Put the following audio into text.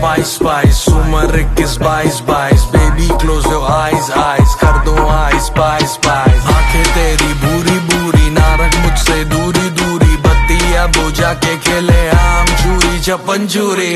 Spice, spice, umar इक्कीस बाईस बाईस baby close your eyes, eyes. कर दो eyes, spice, spice. आँखें तेरी भूरी भूरी ना रख मुझसे दूरी दूरी बत्तिया बोझा के खेले आम चूरी चपन चूरी